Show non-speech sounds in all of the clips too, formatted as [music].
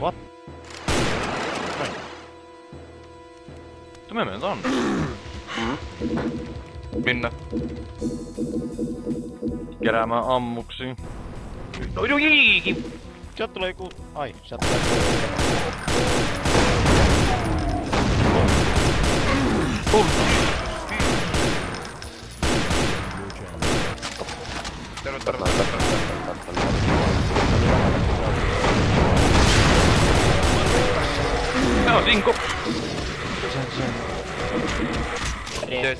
What? Mitä me menen tonne? Minne? Keräämään ammuksiin. No jii! Sieltä tulee joku... Ai, sieltä tulee joku... Terve, Se on sinko! Sen, sen... Yes.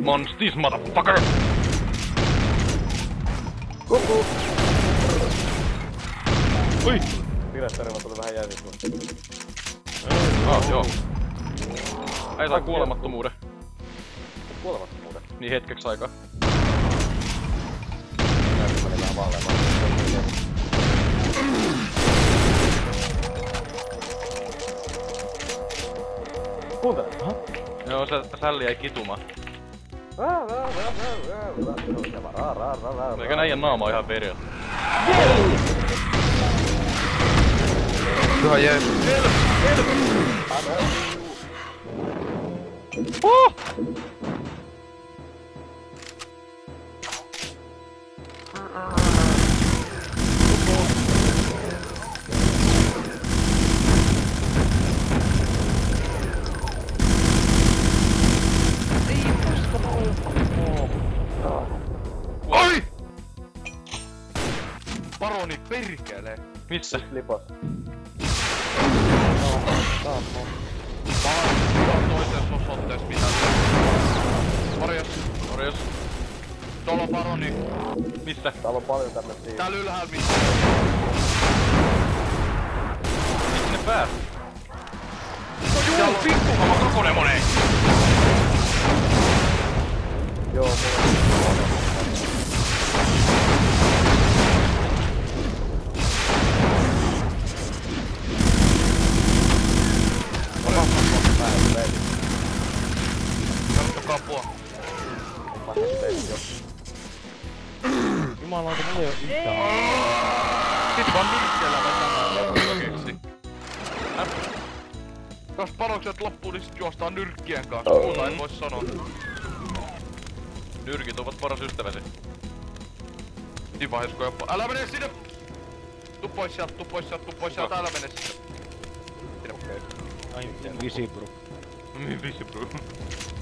Monstis, motherfucker! Oi! Piletterillä tuli vähän mutta... Ah, joo. Ei saa kuolemattomuuden. Kuolemattomuuden. Niin hetkeksi aikaa. Näytös meni vähän valleemaan. Kuuntele. Joo, se sälli jäi kitumaan. Eikä näijän naama on ihan verellä. Ihan jees. Oi! Paroni perkele. Missä? Lipos. Pahan toisessa osoitteessa mitä. Morjes. Morjens. Tuolla on paroni. Missä? Täällä on paljon tämmösiä... Täällä ylhäällä missä. Miksi ne pääs? No juu, kokonemone! Joo, mulla on... apua. Jumalauta, mulla ei oo yhtään... Sit vaan nyrkkeellä vetämään keksi. Jos panokset loppuu, niin sit juostaan nyrkkien kanssa. Muuta en voi sanoa. Nyrkit ovat paras ystäväsi. Siinä vaiheessa kun jopa... Älä mene sinne! Tuu pois sieltä, tuu pois sieltä, tuu pois sieltä, älä mene sinne. Sinne. Okei. Ai, invisible. Niin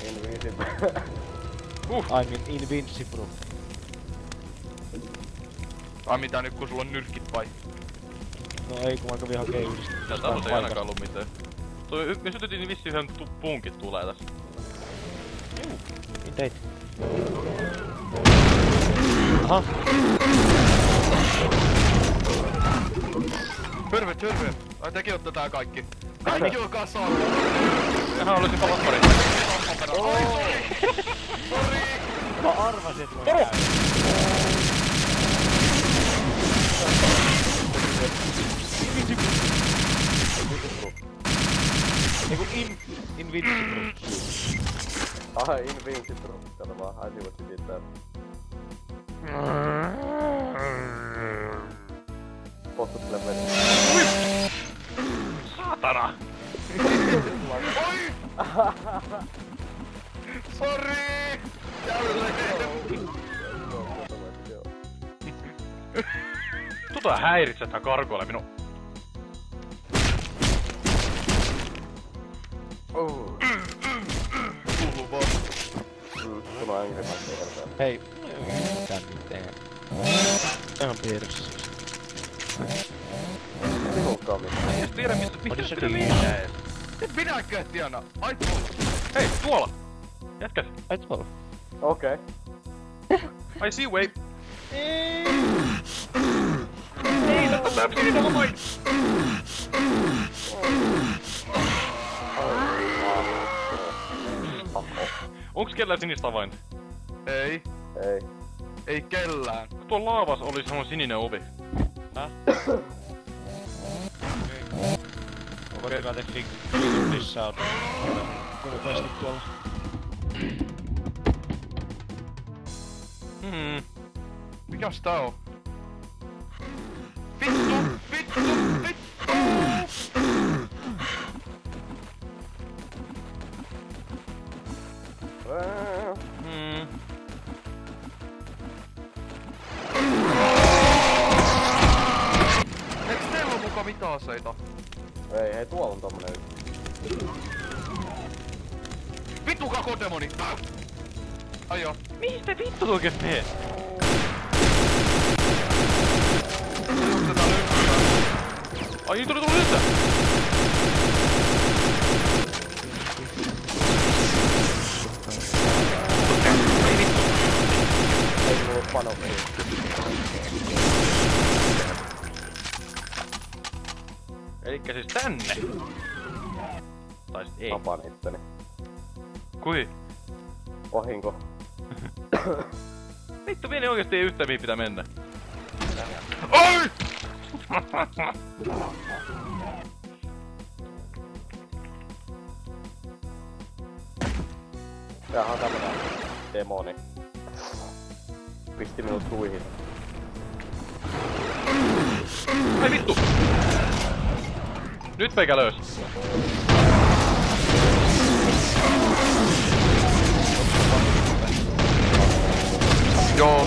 vissi bro. Invisible. I mean invincible. Ai mitä nyt kun sulla on nyrkit vai? No ei, kun mä kävin hakee yhdistä. Tää talossa ei ainakaan ollu mitään. Toi, y- me sytytin niin vissiin yhden tu- punkit tulee tässä. Niin teit. Aha, Terve, terve! Ai tekin ootte tää kaikki. Kaikki on kasaan. Sehän olisi palaspari. Ai sori! Sori! mä arvasin, että mä käyn. Eiku in... Invincible. Aha, Invincible. Kato vaan, I see what you did there. Postuttele vesi. Saatana! Oi! [laughs] Joo. Tota häiritsee tää karkoilla minun. Oh. Tullu vaan. Mm, Angry Birds. Hei, oo mitään. Ihan piirissä. Minulkaan mitään. En tiedä missä Oli se edes. Et minäkään tiedä. Ai tuolla. Hei, tuolla! Jätkäs. Ai tuolla. Okei. I see way. Ei, tätä mä pidin vain. Onks kellään sinistä avainta? Ei. Ei. Ei kellään. Tuolla laavas oli semmonen sininen ovi. Häh? Koittakaa te fig- missä on. Nopeasti tuolla. Hmm. Mikä on tää on? Vittu! Vittu! Vittu! Hmm. Eiks teillä on muka mitään aseita? Ei, ei tuolla on tommonen yksi. Vittu kakodemoni! Ai joo. Mistä vittu tu oikeesti teet? Juoksetaan ykköstä. Ai niin tuli tuli lisää! Ai vittu! Ei mulla. Elikkä siis tänne! Tai sit ei. Tapan itteni. Kui? Vahinko. [coughs] Vittu, mieli oikeesti ei yhtä mihin pitää mennä. Ai! Täähän on tämmönen demoni. Pisti minut suihin. Ai vittu! Nyt meikä löys. Joo.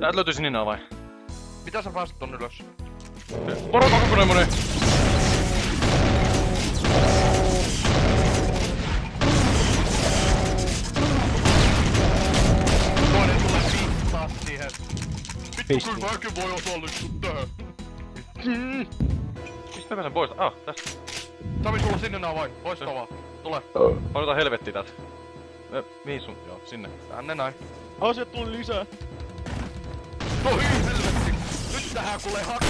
Täältä löytyy sininää vai? Mitä sä pääsit ton ylös? Moro kakonemoni! Toinen Kyllä mäkin voi osallistua tähän. Mistä mä pääsen pois? Ah, tästä. Sami sulla sinne nää vain, loistavaa. Tule, Painutaan helvettiä täältä. Eh, mihin sun? Joo, sinne. tänne näin. Aseet tuli lisää. No hyi helvetti! Nyt tähän kuulee hak...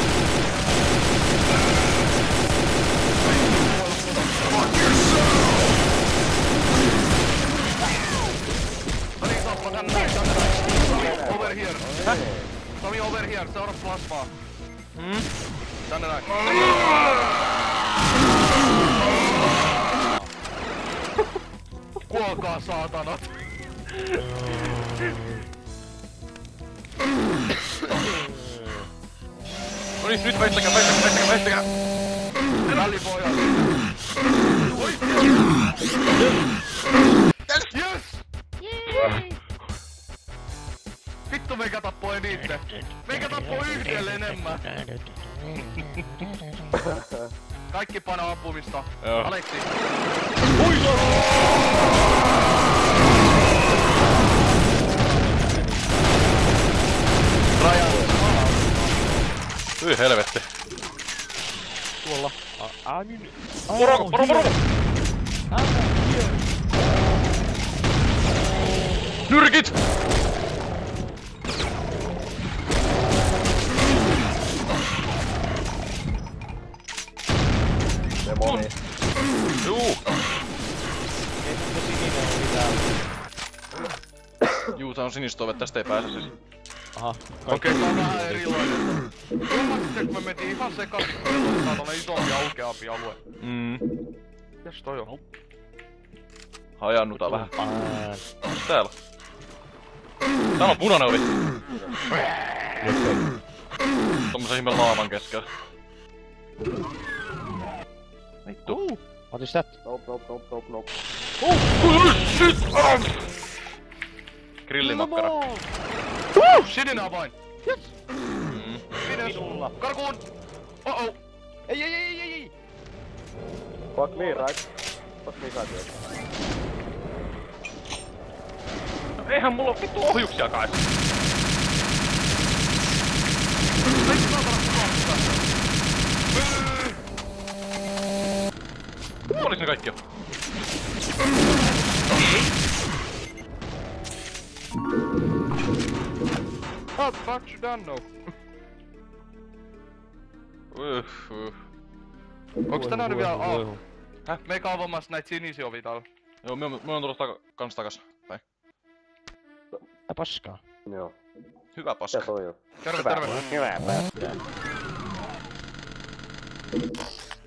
No niin, näin, näin. Over here. Häh? Sami, over here, seura plasmaa. Hmm? Tänne näin. [laughs] Kuolkaa saatanat. No niin, nyt väistäkää, väistäkää, väistäkää, väistäkää! Välipojat. Yes! Vittu meikä tappoi niitte. Meikä tappoi yhdelle enemmän. Kaikki paino ampumista. Joo. Aleksi. Rajan. Hyi helvetti. Tuolla. Niin. Poro, poro, poro! Nyrkit! On sinistove, tästä ei pääse siis. Aha. Okei, tää on vähän erilainen. Huomasit, kun me mentiin ihan sekaisin, kun tää on isompi aukeampi alue. Mm. Mitäs toi on? Hajannutaan vähän. Täällä? Täällä on punainen ovi. Tommosen ihme laavan keskellä. Vittu. What is that? Nope, nope, nope, nope, nope. Oh, shit! Ah! Grillimakkara. Uh, sininen avain! Mm. Sininen sulla! Karkuun! Oh oh! Ei, ei, ei, ei, ei. Fuck me, right? Fuck me, right? No eihän mulla oo vittu ohjuksia kai. Olis ne kaikki jo? The fuck you done no? Uh, uh. Onks tänään vielä A? Häh? Meikä avomassa näitä sinisiä ovia täällä. Joo, me on, me on taka, kans takas. Päin. Mitä paskaa? Joo. Hyvä paska. Mikä toi on? Terve, terve! Hyvä pätkää.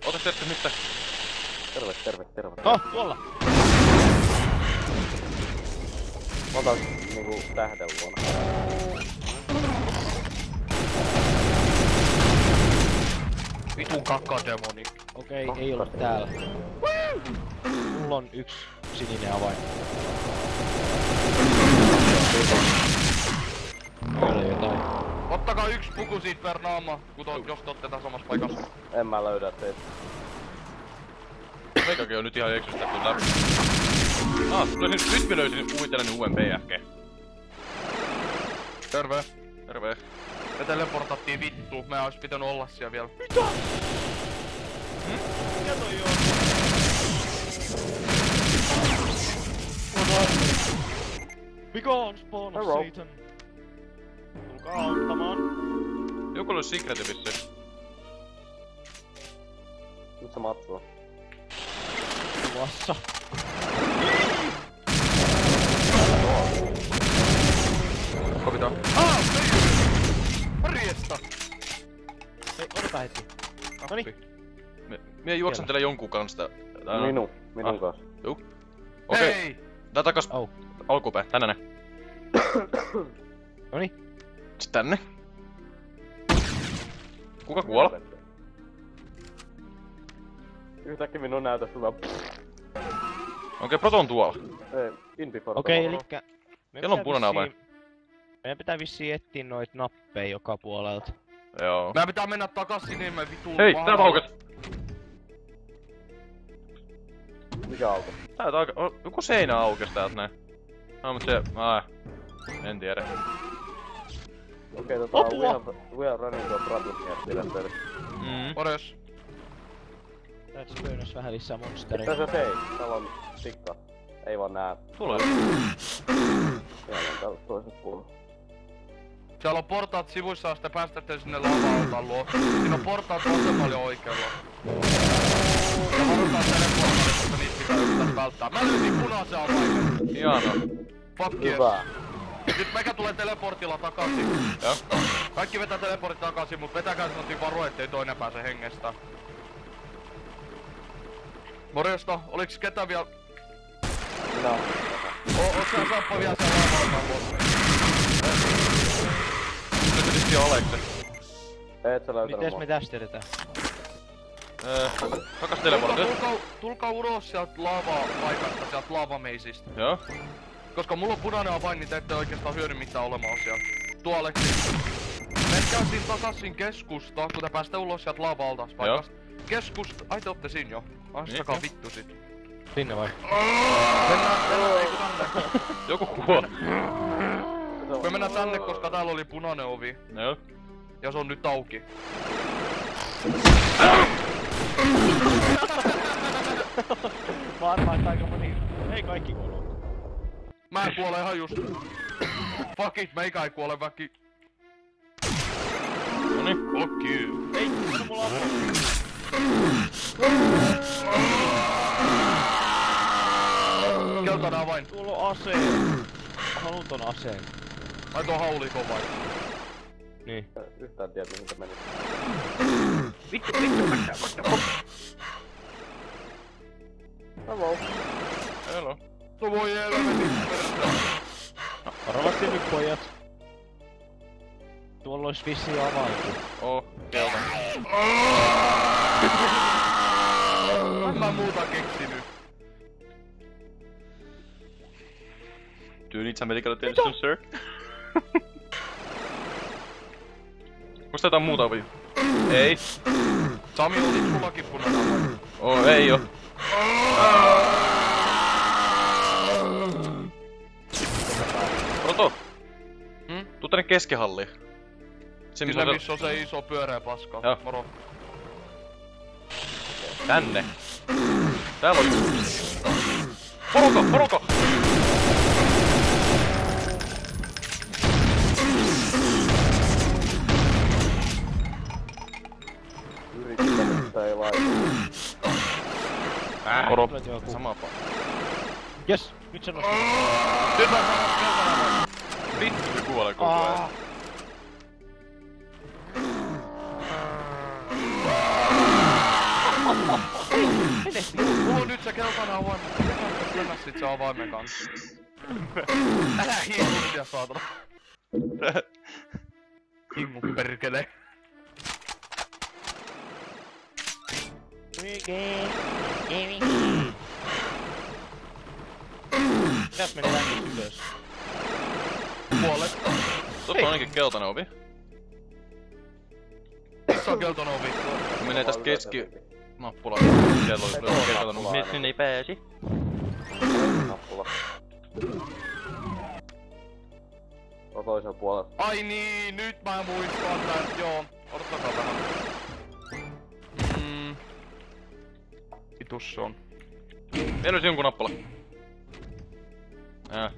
Ootas tehty nyt? Terve, terve, terve. Oh, tuolla. Mä otan niinku tähden luona. Vitun kakademoni. Okei, ei ollut täällä. Mulla on yksi sininen avain. Ole jotain. Ottakaa yksi puku siitä per naama, kun to, jos te ootte tässä samassa paikassa. En mä löydä teitä. Meikäkin on nyt ihan eksystetty läpi. Ah, löysin, nyt mä löysin itselleni uuden PFG. Terve. Terve. Me teleportattiin vittu, me ois pitänyt olla siellä vielä. Mikä toi on? Mikä on spawn of Hello. Satan? Tulkaa auttamaan. Joku oli secret vissi. Nyt se matsua. Luvassa. Kopitaan. Hei, odota hetki. Noni. Me, me juoksentele jonkun kanssa. Tää on- Minu. Minun Ah. kanssa. Okei, Hei! tää takas Au. alkupäin. Tänne [coughs] ne. Noni. Sit tänne. Kuka kuolla? Yhtäkkiä minun näytös tulee. Okei, Proton tuolla. Ei, in before. Okei, tomorrow. elikkä... meidän Kello on pitää punainen avain. Meidän pitää vissiin etsiä noit nappeja joka puolelta. Joo. Meidän pitää mennä takas niin me vitu Hei, tää aukes! Mikä auto? Tää auke... o- Joku seinä aukes täältä näin. No mut se... Ai. En tiedä. Okei, tota, Apua! we have, we are running to a problem here, director. Mm. Morjes. Täytyy pöydässä vähän lisää monstereita. Tässä se ei, täällä on tikka. Ei vaan nää. Tulee. Siellä on täällä toiset puolella. Siellä on portaat sivuissa ja sitten päästätte sinne lava luo. Siinä on portaat vasemmalla ja oikealla. Ja varotaan teleportaille, koska niitä pitää yrittää välttää. Mä löysin punaisen avaimen. Hienoa. Fuck yes. Hyvä. Nyt mekä tulee teleportilla takaisin. Joo. Kaikki vetää teleportit takaisin, mut vetäkää sanotin varo, ettei toinen pääse hengestä. Morjesta, oliks ketä vielä? Minä oon. O, oot sä Sappa vielä siellä lavalla luossa? Nyt tietysti Alekse. Et sä löytänyt Mites mua. me tästä edetään? Öö, takas Tulkaa, teleportti. tulkaa, tulkaa ulos sieltä lava paikasta, sieltä lavameisistä. Joo. Koska mulla on punainen avain, niin te ette oikeastaan hyödy mitään olemaan siellä. Tuo Aleksi. Menkää siinä takaisin keskusta, kun te pääsette ulos sieltä lavalta paikasta. Keskusta, ai te ootte siinä jo. Astakaa Niin, vittu sit. Sinne vai? Mennään, mennään, ei kun tänne. Joku kuoli. Me mennään tänne, koska täällä oli punainen ovi. Joo. Ja se on nyt auki. [laughs] Varmaan, että aika moni... Ei kaikki kuulu. Mä en kuole ihan just. Fuck it, meikä ei kuole väki. Noni. Fuck you. Ei, no mulla on... Keltainen avain. Tuolla on aseen. Mä haluun ton aseen. Ai tuo haulikon vai? Niin. Yhtään tiedä mihin meni. Vittu, vittu, mitä, mitä, Hello. Hello. No voi helvetin perse. Varovasti nyt pojat. Tuolla olisi vissiin avainkin. Oh, kelta. En mä muuta keksinyt. Do you need some medical attention, sir? Onks jotain muuta ovi? Ei. Sami, olit sullakin punainen avain? Oh, ei oo. Proto, Hmm? tuu tänne keskihalliin. Se missä missä on se iso pyöreä paska. Joo. Moro. Tänne. Täällä on... Porukka, porukka! Mutta ei laita. Äh, joku. sama pa. Jes, nyt se nosti. Nyt mä sanon. Vittu, se kuolee koko ajan. Mulla on nyt se mitä kannattaa mennä sit se avaimen kanssa? Älä hiiruusia saatana. Hingu perkele. Mitäs meni tänne ylös? Puolet. Tuossa on ainakin keltainen ovi. Missä on keltainen ovi? Kun menee tästä keski... Nappula. Oli löytyy keltainen ovi. Missä ne pääsi? Nappula. On toisella puolella. Ai niin, nyt mä muistan tän, joo. Odottakaa vähän. Vitus se on. Vielä olisi jonkun nappula. Äh,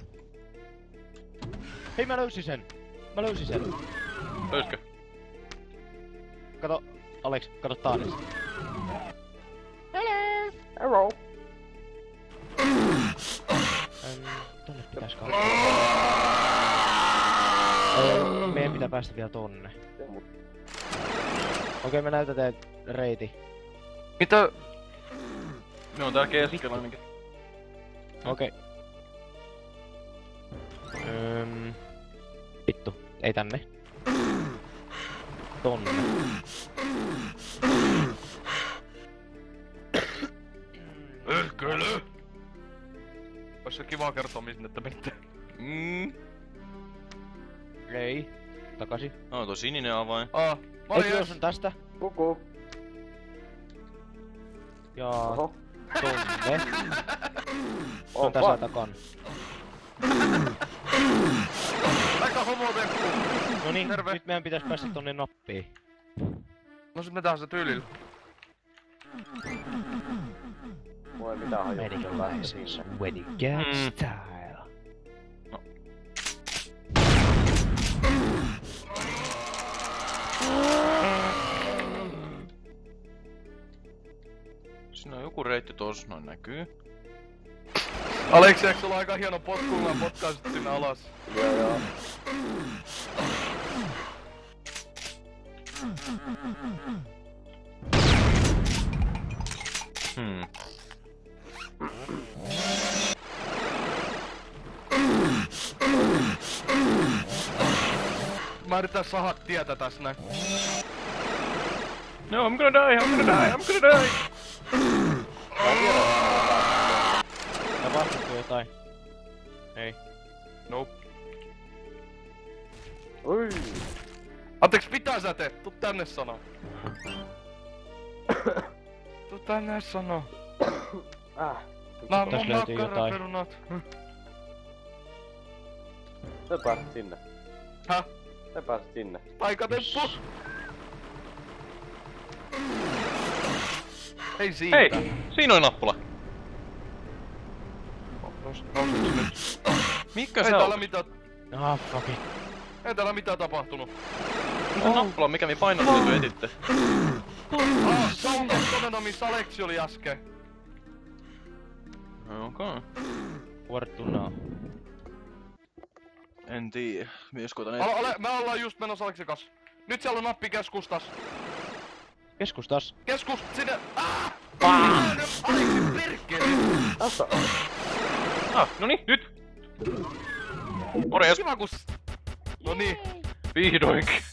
Hei mä löysin sen! Mä löysin sen! löysikö? Kato, Alex, kato taas. Hello! Ähm, tonne pitäis. Öö, meidän pitää päästä vielä tonne. Okei, mä näytän teille reiti. Mitä? Ne on täällä keskellä ainakin. Okei. Öm... Vittu, ei tänne. Tonne. Öhkölö! Ois se kiva kertoa minne että mitä. Mm. Ei. Takaisin. No tuo sininen avain. Ah, Eikö morjes! jos on tästä? Kuku. Ja Oho. Tonne. [laughs] Opa. tässä takana. Aika homoteppu! No niin, Terve. nyt meidän pitäis päästä tonne nappiin. No sit me tehdään se tyylillä. Mulla ei mitään hajua. Medical license when you get Mm. Joku reitti tossa noin näkyy. Aleksi, eikö sulla aika hieno potku, kun potkaisit sinne alas? Joo joo. Hmm. Mä yritän saada tietä tässä näin. No, I'm gonna die, I'm gonna die, I'm gonna die! Ja vastattu jotain. Ei. Nope. Ui. Anteeksi, mitä sä teet? Tuu tänne sano. [coughs] Tuu tänne sano. Äh. Nää Tässä mun makkaraperunat. Sä pääsit sinne. Häh? Sä pääsit sinne. Taikatemppu! Ei siitä. Hei! Siinä on nappula! Nous, nouseeko se? Mikä Ei se täällä on? mitään, Ah, fuck it. ei täällä mitään tapahtunut. Mikä nappula, mikä me painotteltu etitte? Ah, se on tonena, missä Aleksi oli äsken. Okei. Okay. Now. En tiedä. Mies koitan Ale, ale, me ollaan just menossa Aleksin kanssa. Nyt siellä on nappi keskustas. Keskustas. Keskus, sinne... Ah! Ah! Aleksi, perkele! Tässä. Ah, no niin, nyt! Morjes! Kiva kun... No niin. Vihdoinkin!